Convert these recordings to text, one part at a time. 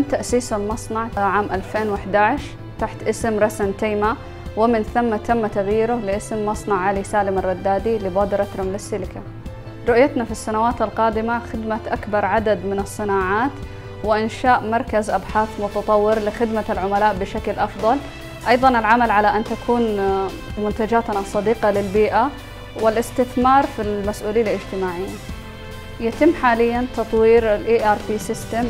تأسيس المصنع عام 2011 تحت اسم رسن تيمة ومن ثم تم تغييره لاسم مصنع علي سالم الردادي لبودرة رمل السيليكا. رؤيتنا في السنوات القادمة خدمة أكبر عدد من الصناعات وإنشاء مركز أبحاث متطور لخدمة العملاء بشكل أفضل. أيضا العمل على أن تكون منتجاتنا صديقة للبيئة والاستثمار في المسؤولية الاجتماعية يتم حاليا تطوير ال ERP System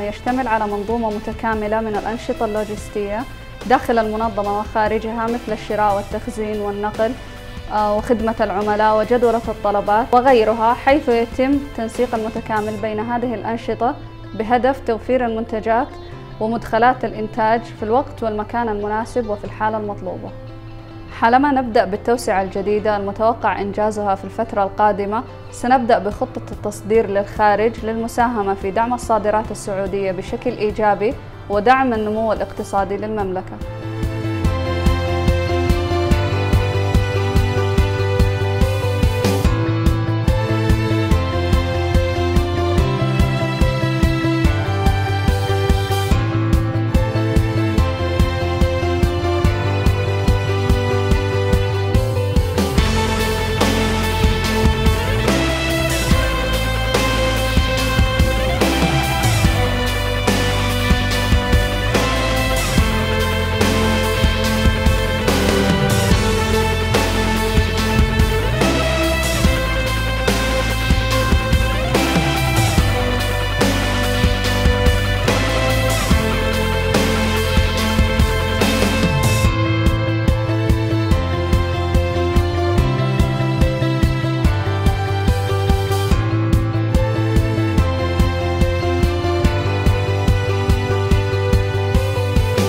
يشتمل على منظومة متكاملة من الأنشطة اللوجستية داخل المنظمة وخارجها مثل الشراء والتخزين والنقل وخدمة العملاء وجدولة الطلبات وغيرها حيث يتم تنسيق المتكامل بين هذه الأنشطة بهدف توفير المنتجات ومدخلات الإنتاج في الوقت والمكان المناسب وفي الحالة المطلوبة. حالما نبدأ بالتوسعة الجديدة المتوقع إنجازها في الفترة القادمة سنبدأ بخطة التصدير للخارج للمساهمة في دعم الصادرات السعودية بشكل إيجابي ودعم النمو الاقتصادي للمملكة.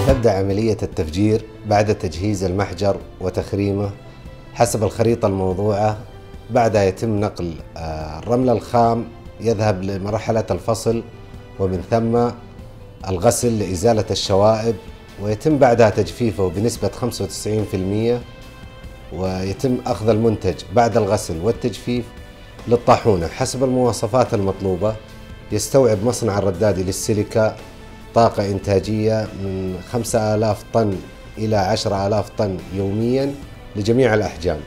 تبدأ عملية التفجير بعد تجهيز المحجر وتخريمه حسب الخريطة الموضوعة. بعدها يتم نقل الرمل الخام يذهب لمرحلة الفصل ومن ثم الغسل لإزالة الشوائب ويتم بعدها تجفيفه بنسبة 95% ويتم أخذ المنتج بعد الغسل والتجفيف للطاحونة. حسب المواصفات المطلوبة يستوعب مصنع الردادي للسيليكا طاقة إنتاجية من 5000 طن إلى 10000 طن يوميا لجميع الأحجام.